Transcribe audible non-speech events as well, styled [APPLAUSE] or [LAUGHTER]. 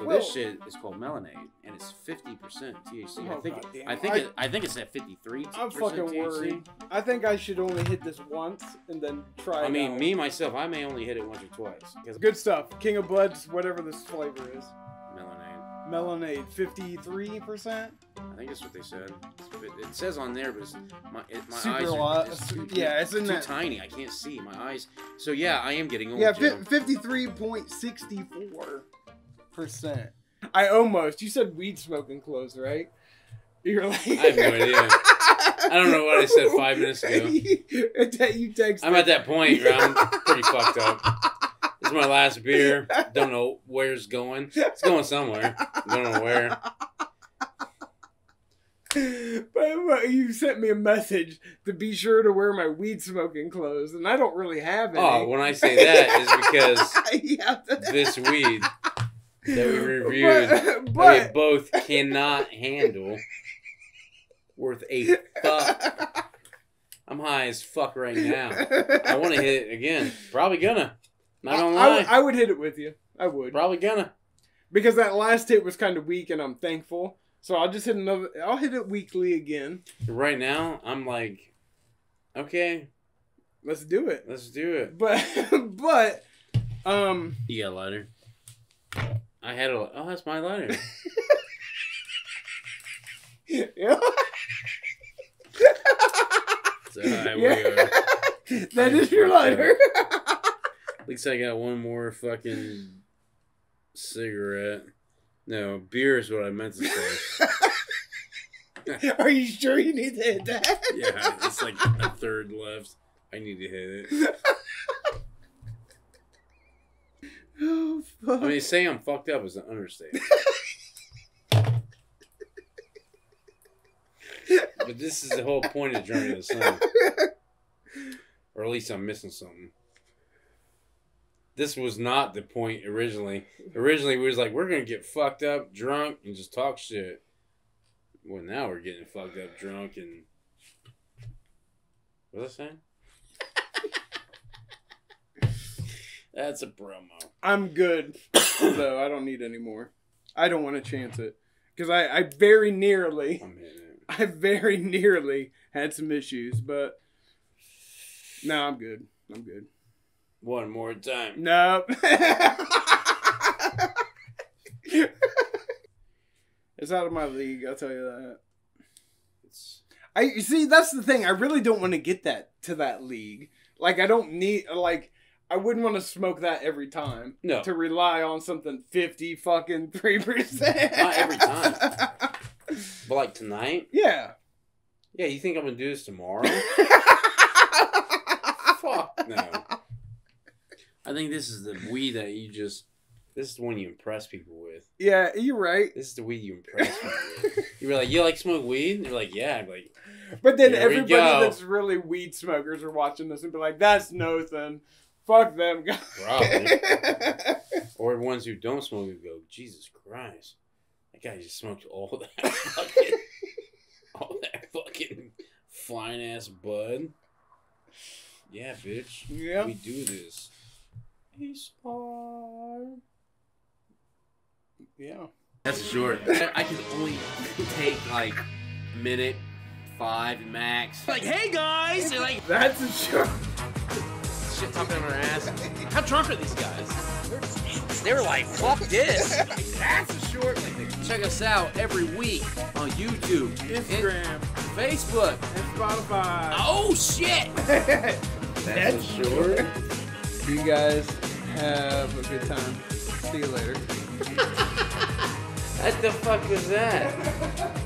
So Well- this shit is called Melonade, and it's fifty percent THC. I Oh, think goddamn. I think I- it, I think it's at fifty three. I'm fucking worried. I think I should only hit this once and then try. I it mean, out. me myself, I may only hit it once or twice Good stuff. King of Bloods, whatever this flavor is. Melonade. Melonade, 53%. I think that's what they said. It, it says on there, but my it, my Super eyes are lot- too, yeah, it's in too that- tiny. I can't see my eyes. So yeah, I am getting old. Yeah, Joe. fi- 53.64%. I almost. You said weed smoking clothes, right? You're like. I have no idea. I don't know what I said five minutes ago. [LAUGHS] you text. I'm at that point where I'm pretty fucked up. [LAUGHS] This is my last beer. Don't know where it's going. It's going somewhere. Don't know where. But, but you sent me a message to be sure to wear my weed smoking clothes, and I don't really have oh, any. Oh, when I say that is because [LAUGHS] yeah. this weed that we [LAUGHS] reviewed But, [LAUGHS] that we both cannot handle worth a fuck. I'm high as fuck right now. I want to hit it again. Probably gonna. Not gonna I, I would- I would hit it with you. I would Probably gonna. because that last hit was kind of weak, and I'm thankful. So I'll just hit another. I'll hit it weekly again. Right now, I'm like, okay, Let's do it. let's do it. But [LAUGHS] but um You got a lighter? I had a. Oh, that's my lighter. yeah. So I Yeah. [LAUGHS] that is your lighter. At least I got one more fucking cigarette. No, beer is what I meant to say. [LAUGHS] Are you sure you need to hit that? Yeah, it's like a third left. I need to hit it. [LAUGHS] oh fuck. I mean, [LAUGHS] saying I'm fucked up is an understatement. but this is the whole point of Drunk Under the Sun. Or at least I'm missing something. This was not the point originally. Originally, we was like, we're gonna get fucked up, drunk, and just talk shit. Well, now we're getting fucked up, drunk, and what was I saying? That's a promo. I'm good though. I don't need any more. I don't want to chance it because I, I very nearly, I'm hitting it. I very nearly had some issues, but no, I'm good. I'm good. One more time. No. [LAUGHS] it's out of my league. I'll tell you that. It's, I you see that's the thing. I really don't want to get that to that league. Like I don't need like I wouldn't want to smoke that every time. no. To rely on something fifty fucking [LAUGHS] three percent. Not every time. [LAUGHS] But like tonight? yeah. Yeah, you think I'm gonna do this tomorrow? [LAUGHS] Fuck no. I think this is the weed that you just. This is the one you impress people with. yeah, you're right. This is the weed you impress people with. You're like, you like smoke weed? And you're like, yeah. I'm like, But then everybody that's really weed smokers are watching this and be like, "That's nothing. Fuck them guys." Probably. [LAUGHS] or ones who don't smoke would go, Jesus Christ, that guy just smoked all that [LAUGHS] fucking, all that fucking fine ass bud. Yeah, bitch. yeah. We do this. He's hard. Yeah. That's short. [LAUGHS] I can only take like a minute, five max. Like, hey guys! They're like, That's a show. Shit talking on our ass. How drunk are these guys? They were like, fuck this. That's a short. Check us out every week on YouTube, Instagram Facebook. and Spotify. Oh shit! [LAUGHS] That's short. You guys have a good time. See you later. What the fuck was that?